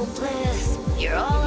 hopeless. You're all